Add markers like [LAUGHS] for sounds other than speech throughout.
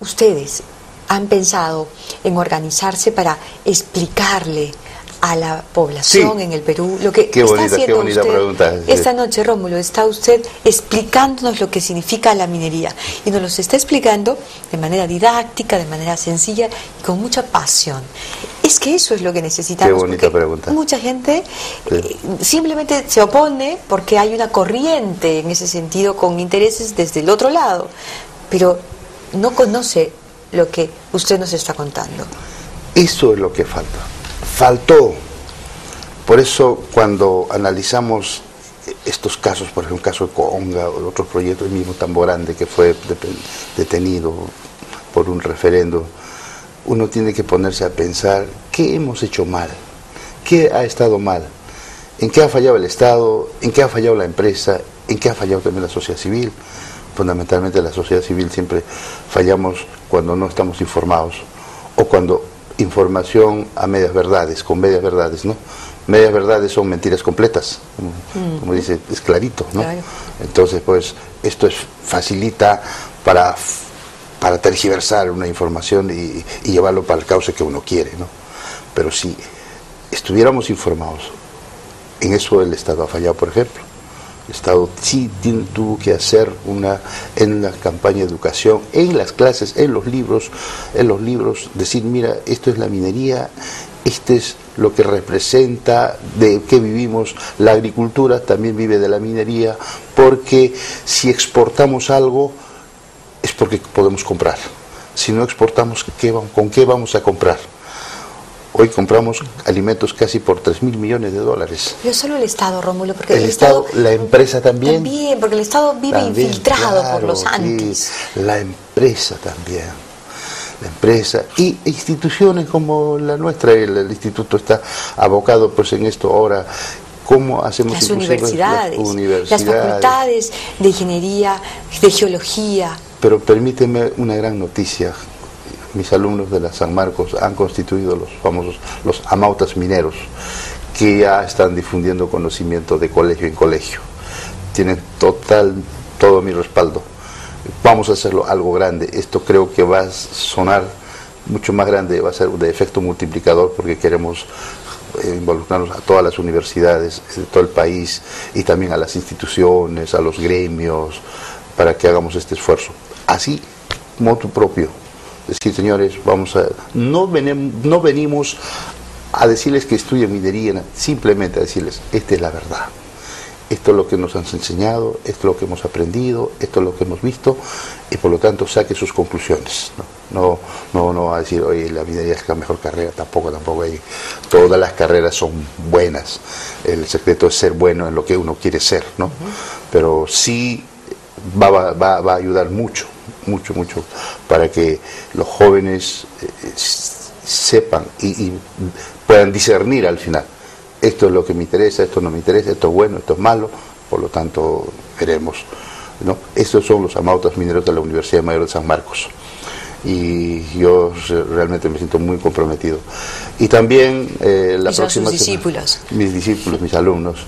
ustedes han pensado en organizarse para explicarle a la población en el Perú lo que está haciendo usted esta noche Rómulo. Está usted explicándonos lo que significa la minería. Y nos lo está explicando de manera didáctica de manera sencilla y con mucha pasión. Es que eso es lo que necesitamos Qué bonita pregunta. mucha gente eh, simplemente se opone porque hay una corriente en ese sentido con intereses desde el otro lado. Pero no conoce lo que usted nos está contando. Eso es lo que falta. Faltó. Por eso cuando analizamos estos casos, por ejemplo, el caso de Conga o otros proyectos, el mismo Tamborande que fue detenido por un referendo, uno tiene que ponerse a pensar qué hemos hecho mal, qué ha estado mal, en qué ha fallado el Estado, en qué ha fallado la empresa, en qué ha fallado también la sociedad civil. Fundamentalmente la sociedad civil siempre fallamos cuando no estamos informados o cuando información a medias verdades, con medias verdades, ¿no? Medias verdades son mentiras completas, como, dice, es clarito, ¿no? Entonces, pues, esto es, facilita para, para tergiversar una información y, y llevarlo para el cauce que uno quiere, ¿no? Pero si estuviéramos informados, en eso el Estado ha fallado, por ejemplo. Estado sí tuvo que hacer una en la campaña de educación, en las clases, en los libros, en los libros, decir, mira, esto es la minería, este es lo que representa de qué vivimos, la agricultura también vive de la minería, porque si exportamos algo es porque podemos comprar. Si no exportamos, ¿con qué vamos a comprar? Hoy compramos alimentos casi por 3 mil millones de dólares. Pero solo el Estado, Rómulo, porque el, Estado, la empresa también. También, porque el Estado vive infiltrado por los antis. la empresa también. La empresa y instituciones como la nuestra, el, instituto está abocado pues en esto ahora cómo hacemos las universidades, las universidades, las facultades de ingeniería, de geología. Pero permíteme una gran noticia, mis alumnos de la San Marcos han constituido los famosos, los amautas mineros, que ya están difundiendo conocimiento de colegio en colegio. Tienen total, todo mi respaldo. Vamos a hacerlo algo grande. Esto creo que va a sonar mucho más grande, va a ser de efecto multiplicador porque queremos eh, involucrarnos a todas las universidades de todo el país y también a las instituciones, a los gremios, para que hagamos este esfuerzo. Así, moto propio, decir, señores, vamos a, no, no venimos a decirles que estudien minería, simplemente a decirles, esta es la verdad. Esto es lo que nos han enseñado, esto es lo que hemos aprendido, esto es lo que hemos visto, y por lo tanto saque sus conclusiones. No, no, no, a decir, oye, la minería es la mejor carrera, tampoco, tampoco. Hay, todas las carreras son buenas. El secreto es ser bueno en lo que uno quiere ser, ¿no? Pero sí va, va, va a ayudar mucho mucho, mucho, para que los jóvenes eh, sepan y, puedan discernir al final. Esto es lo que me interesa, esto no me interesa, esto es bueno, esto es malo, por lo tanto veremos. ¿no? Estos son los amautas mineros de la Universidad Mayor de San Marcos y yo realmente me siento muy comprometido. Y también eh, la próxima discípulos? mis discípulos, mis alumnos,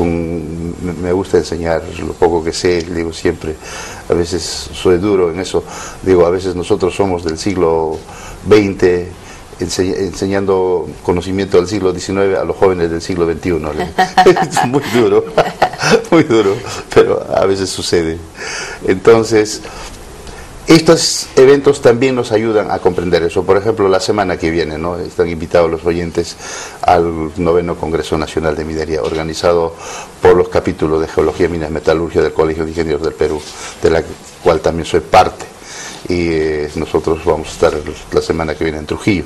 me gusta enseñar lo poco que sé, digo siempre, a veces soy duro en eso, digo, a veces nosotros somos del siglo XX, enseñando conocimiento del siglo XIX a los jóvenes del siglo XXI. [LAUGHS] es muy duro, [LAUGHS] muy duro, pero a veces sucede. Entonces, estos eventos también nos ayudan a comprender eso. Por ejemplo, la semana que viene, ¿no? Están invitados los oyentes al noveno Congreso Nacional de Minería, organizado por los capítulos de Geología, Minas, Metalurgia del Colegio de Ingenieros del Perú, de la cual también soy parte. Y eh, nosotros vamos a estar la semana que viene en Trujillo.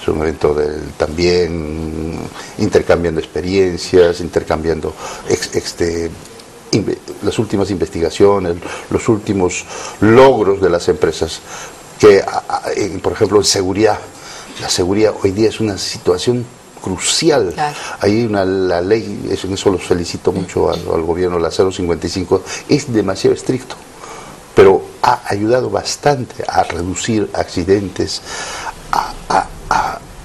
Es un evento del, también intercambiando experiencias, intercambiando este, las últimas investigaciones, los últimos logros de las empresas, que por ejemplo en seguridad, la seguridad hoy día es una situación crucial. Hay una la ley, en eso los felicito mucho al, gobierno, la 055, es demasiado estricto, pero ha ayudado bastante a reducir accidentes, a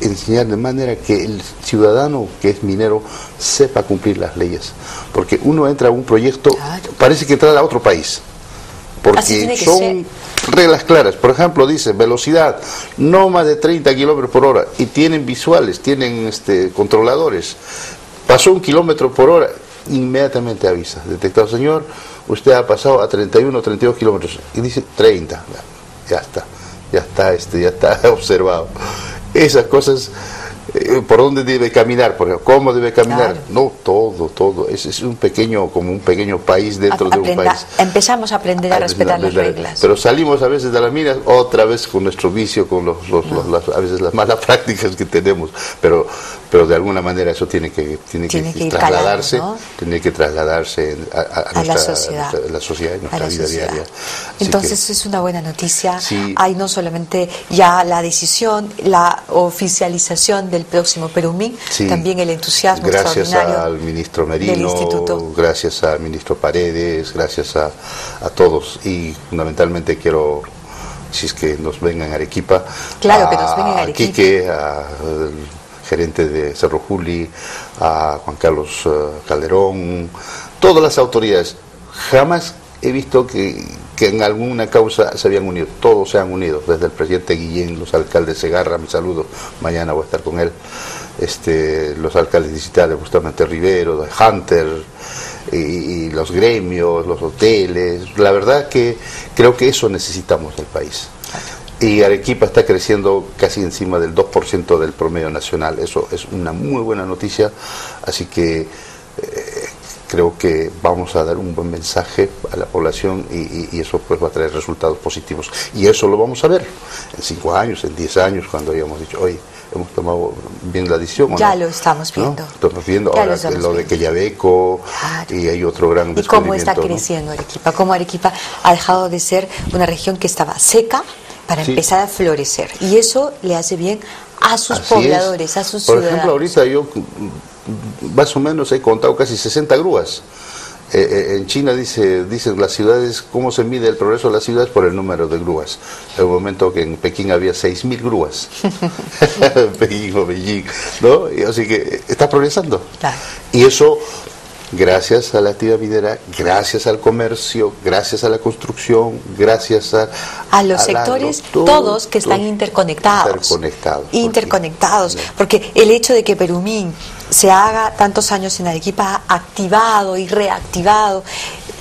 enseñar de manera que el ciudadano que es minero sepa cumplir las leyes. Porque uno entra a un proyecto, parece que entra a otro país. porque son reglas claras. Por ejemplo, dice velocidad no más de 30 kilómetros por hora y tienen visuales, tienen este, controladores. Pasó un kilómetro por hora, inmediatamente avisa. Detectado, señor, usted ha pasado a 31 o 32 kilómetros y dice 30. Ya está, ya está, este, ya está [LAUGHS] observado. Esas cosas eh, por dónde debe caminar, por ejemplo, cómo debe caminar. No, todo, todo. Es, es un pequeño, como un pequeño país dentro de un país. Empezamos a aprender a, respetar las reglas. Pero salimos a veces de las minas, otra vez con nuestro vicio, con los, las, a veces las malas [LAUGHS] prácticas que tenemos. Pero, pero de alguna manera eso tiene que, tiene, que, trasladarse, tiene que trasladarse a, la sociedad, la sociedad, nuestra vida diaria. Entonces es una buena noticia. Hay no solamente ya la decisión, la oficialización del próximo Perumín, también el entusiasmo gracias al ministro Merino, gracias al ministro Paredes, gracias a, todos y fundamentalmente quiero si es que nos vengan a Arequipa, claro que nos vengan a Arequipa. Quique, al gerente de Cerro Juli, a Juan Carlos eh, Calderón, todas las autoridades. Jamás he visto que, en alguna causa se habían unido, todos se han unido, desde el presidente Guillén, los alcaldes Segarra, mi saludo, mañana voy a estar con él, este, los alcaldes digitales, justamente Rivero, Hunter, y, los gremios, los hoteles, la verdad que creo que eso necesitamos del país. Y Arequipa está creciendo casi encima del 2% del promedio nacional, eso es una muy buena noticia, así que... Eh, creo que vamos a dar un buen mensaje a la población y, eso pues va a traer resultados positivos. Y eso lo vamos a ver en cinco años, en diez años, cuando hayamos dicho, hoy hemos tomado bien la decisión. Ya lo estamos viendo. Estamos viendo ahora lo, de Quellaveco y hay otro gran ¿Y cómo está creciendo Arequipa? ¿Cómo Arequipa ha dejado de ser una región que estaba seca para empezar a florecer? Y eso le hace bien a sus pobladores, a sus Por ejemplo, ahorita yo más o menos he contado casi 60 grúas. Eh, eh, en China dice, dicen las ciudades, ¿cómo se mide el progreso de las ciudades? Por el número de grúas. En un momento que en Pekín había 6.000 grúas. [LAUGHS] [LAUGHS] Pekín o Beijing, ¿no? Y así que está progresando. Y eso gracias a la actividad minera, gracias al comercio, gracias a la construcción, gracias a... A los sectores, todos que están interconectados. Interconectados. Interconectados, porque el hecho de que Perumín se haga tantos años en Arequipa ha activado y reactivado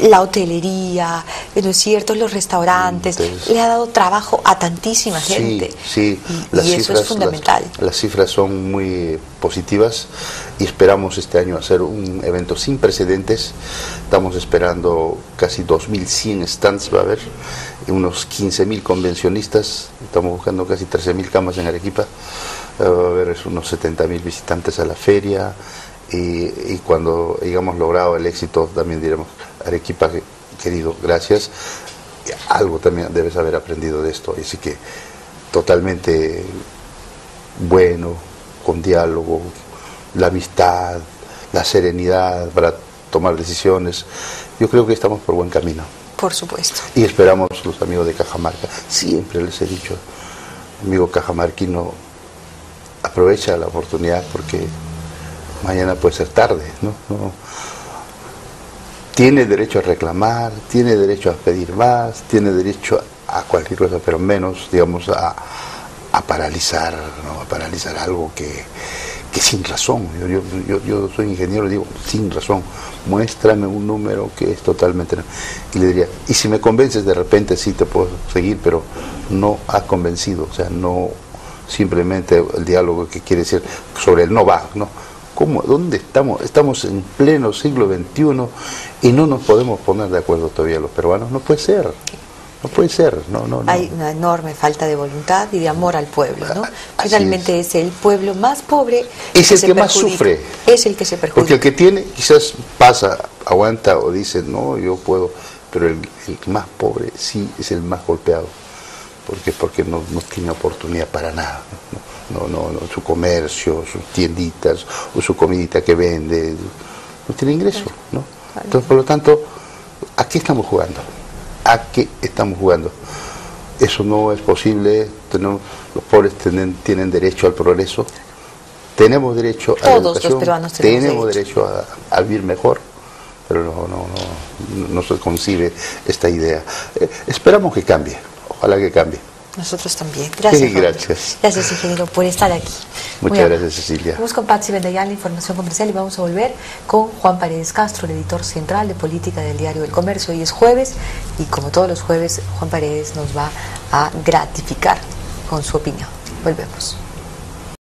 la hotelería, ¿no es cierto? Los restaurantes, le ha dado trabajo a tantísima gente. Sí, y, eso es fundamental. Las, cifras son muy positivas y esperamos este año hacer un evento sin precedentes. Estamos esperando casi 2.100 stands, va a haber, unos 15.000 convencionistas, estamos buscando casi 13.000 camas en Arequipa, va a haber unos 70.000 visitantes a la feria y, cuando hayamos logrado el éxito también diremos, Arequipa querido, gracias, algo también debes haber aprendido de esto, así que totalmente bueno, con diálogo, la amistad, la serenidad para tomar decisiones, yo creo que estamos por buen camino. Por supuesto. Y esperamos los amigos de Cajamarca, siempre les he dicho, amigo cajamarquino, aprovecha la oportunidad porque mañana puede ser tarde, ¿no? Tiene derecho a reclamar, tiene derecho a pedir más, tiene derecho a cualquier cosa, pero menos, digamos, a, paralizar, ¿no? a paralizar algo que, sin razón, yo, yo, yo, soy ingeniero y digo, sin razón, muéstrame un número que es totalmente... Y le diría, y si me convences de repente sí te puedo seguir, pero no ha convencido, o sea, no simplemente el diálogo que quiere decir sobre el no va, ¿no? ¿Cómo, ¿Dónde estamos? Estamos en pleno siglo XXI y no nos podemos poner de acuerdo todavía los peruanos. No puede ser. No puede ser, no, no, Hay una enorme falta de voluntad y de amor al pueblo, ¿no? Finalmente es. el pueblo más pobre. Es el que más sufre. Es el que se perjudica. Porque el que tiene quizás pasa, aguanta o dice, no, yo puedo, pero el, más pobre sí es el más golpeado, porque porque no, no tiene oportunidad para nada. ¿no? No, no, su comercio, sus tienditas o su comidita que vende, no tiene ingreso, ¿no? Entonces, por lo tanto, ¿a qué estamos jugando? ¿A qué estamos jugando? Eso no es posible, tenemos, los pobres tienen, tienen derecho al progreso, tenemos derecho a la educación, tenemos, derecho, a, vivir mejor, pero no, no, no, no se concibe esta idea. Eh, esperamos que cambie, ojalá que cambie. Nosotros también. Gracias. gracias. Gracias, ingeniero, por estar aquí. Muchas gracias, Cecilia. Vamos con Patsy Bendayán, la información comercial, y vamos a volver con Juan Paredes Castro, el editor central de política del Diario del Comercio. Hoy es jueves, y como todos los jueves, Juan Paredes nos va a gratificar con su opinión. Volvemos.